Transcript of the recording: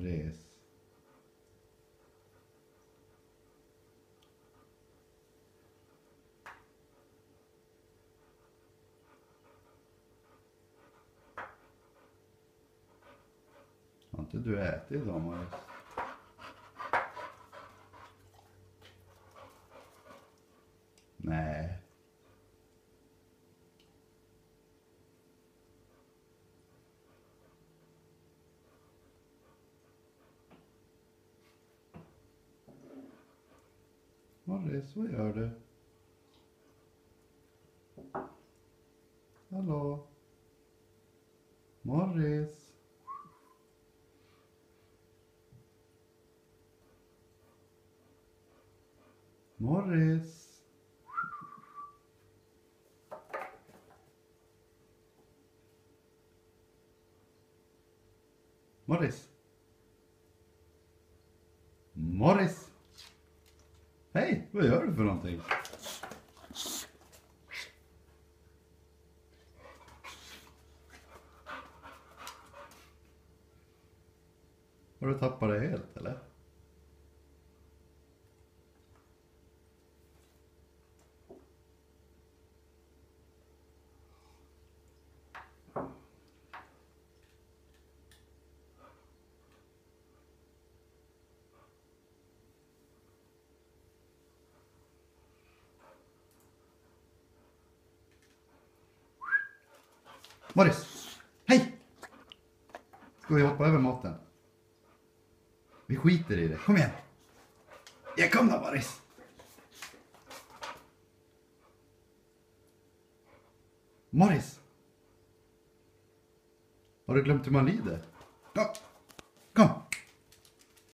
res. Har inte du ätit idag Morris? Morris, vad gör du? Hallå? Morris? Morris? Morris? Morris? Hej, vad gör du för någonting? Har du tappat det helt eller? Morris! Hej! Ska vi hoppa över maten? Vi skiter i det. Kom igen! Ja, kom då Morris! Morris! Har du glömt hur man lider? Kom!